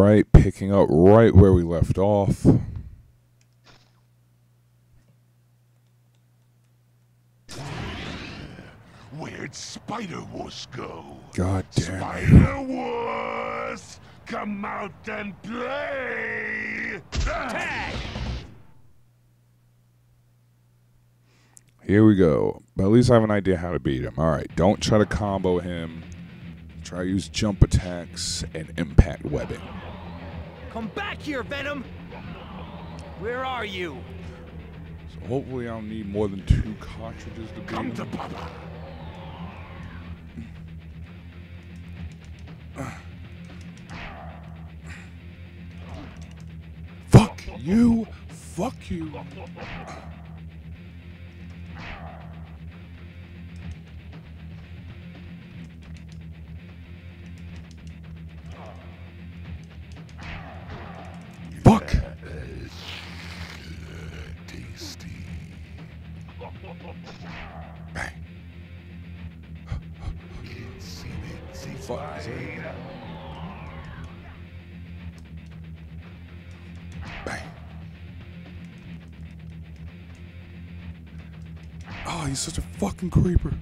right, picking up right where we left off. Where'd Spider Wuss go? God damn. Spider Wuss! Come out and play! Tag! Here we go. But at least I have an idea how to beat him. All right, don't try to combo him. Try to use jump attacks and impact webbing. Come back here, Venom! Where are you? So hopefully I'll need more than two cartridges to Come to Papa! Fuck you! Fuck you! Fuck, is that- Bang. Oh, he's such a fucking creeper.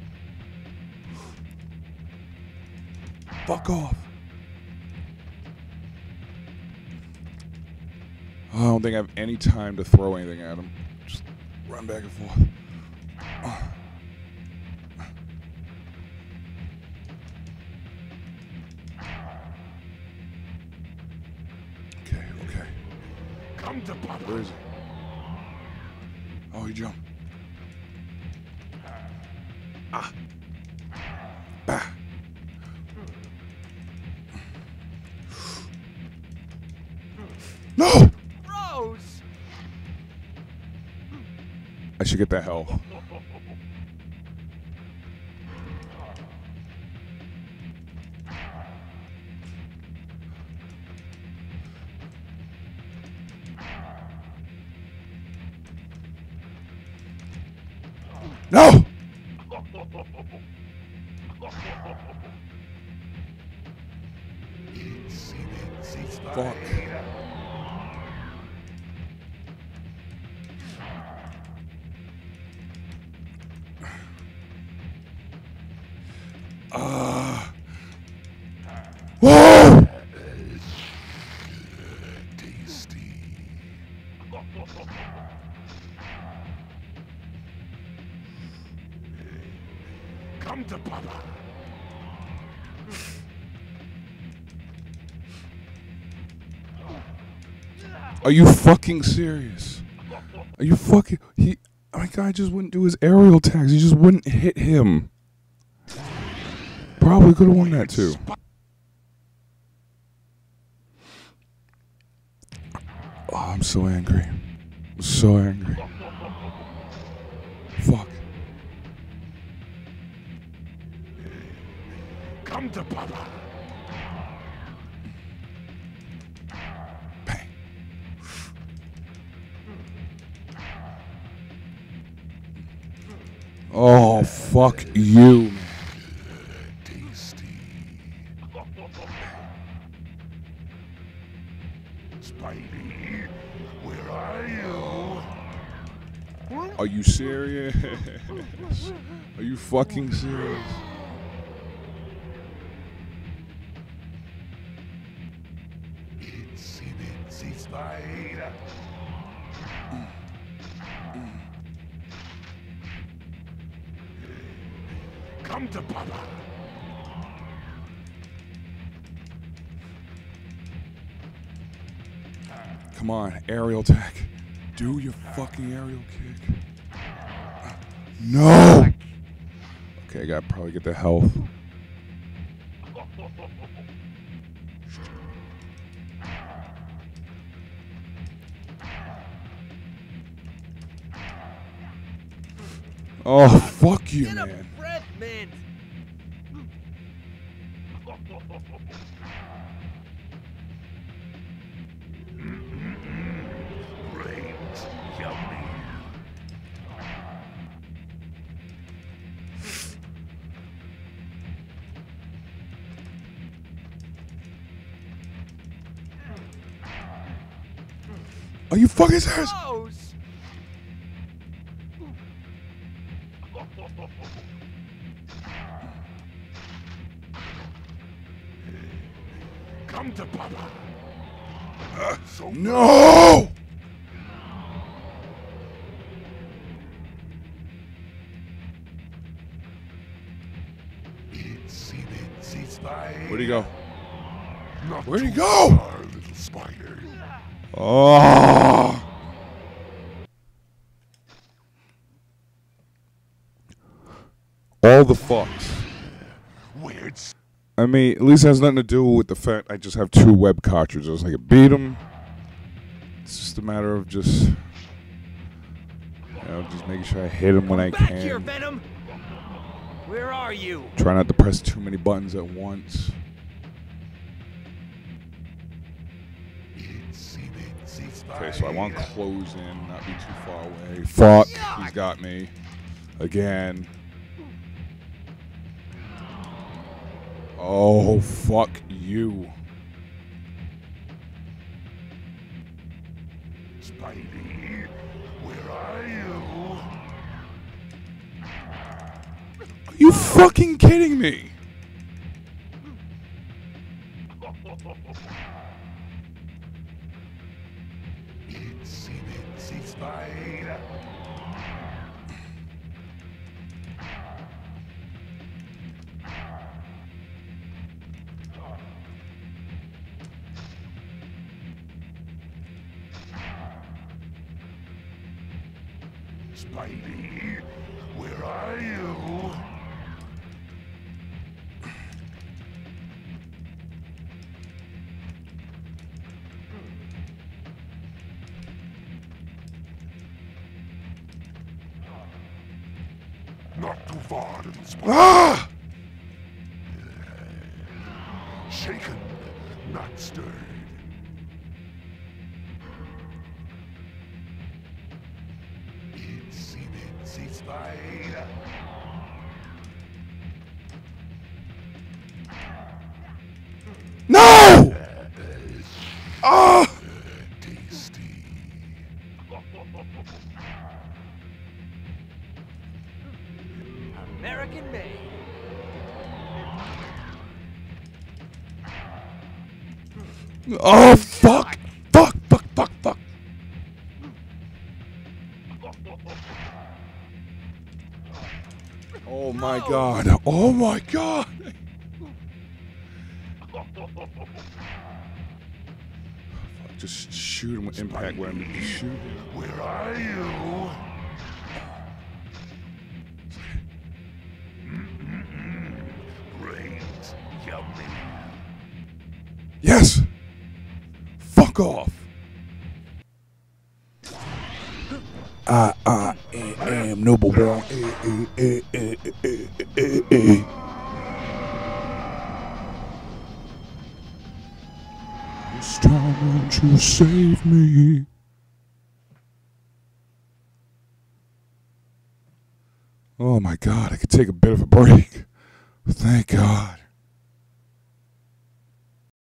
Fuck off. I don't think I have any time to throw anything at him. Just run back and forth. Okay, Where is he? Oh, he jumped. Ah. Bah. No! Rose! I should get the health. No! Fuck. To Papa! Are you fucking serious? Are you fucking he my guy just wouldn't do his aerial tags. He just wouldn't hit him. Probably could have won that too. Oh, I'm so angry. I'm so angry. Fuck. Papa! Bang. Oh, fuck you, Spidey, where are you? Are you serious? Are you fucking serious? Come to Papa. Come on, aerial attack. Do your fucking aerial kick. No! Okay, I gotta probably get the health. Oh, fuck you, Get a man. breath mint! Brains, yummy. Are you fucking serious? Close. Come to Papa. so No! Itsy bitsy spider. Where'd he go? Not Where'd he go? little spider. Oh! All the fucks. I mean, at least it has nothing to do with the fact I just have two web cartridges. I can beat them. It's just a matter of just, you know, just making sure I hit them when I Back here, can. Venom. Where are you? Try not to press too many buttons at once. itsy bitsy spider. Okay, so I want to close in, not be too far away. Fuck, he's got me again. Oh, fuck you. Spidey, where are you? Are you fucking kidding me? Itsy bitsy spider. Spidey, where are you? Not too far, little spider. Ah! No! Tasty. American made. Oh, god. Oh my god. Just shoot him with impact where I need to shoot. Where are you? Mm-hmm. Yummy. Yes! Fuck off! I, I am one. Eh, eh, eh. This time, you save me? Oh my god, I could take a bit of a break. Thank God.